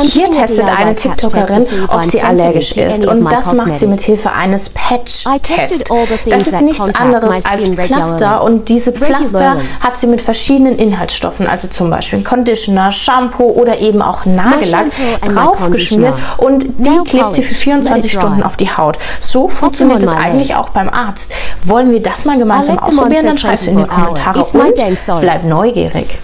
Hier testet eine TikTokerin, ob sie allergisch ist. Und das macht sie mit Hilfe eines Patch-Tests. Das ist nichts anderes als Pflaster. Und diese Pflaster hat sie mit verschiedenen Inhaltsstoffen, also zum Beispiel Conditioner, Shampoo oder eben auch Nagellack draufgeschmiert. und die klebt sie für 24 Stunden auf die Haut. So funktioniert es eigentlich auch beim Arzt. Wollen wir das mal gemeinsam ausprobieren? Dann schreibst du in die Kommentare. und bleib neugierig.